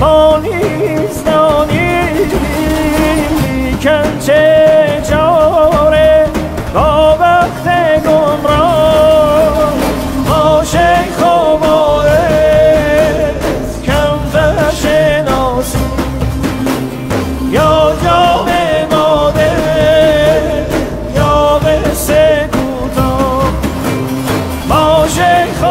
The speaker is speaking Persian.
ما نیز دانیم لیکن چه جاره با وقت گمراه ما شیخ و بارز کم فرشناسی یا جام ماده یا مثل کوتا ما شیخ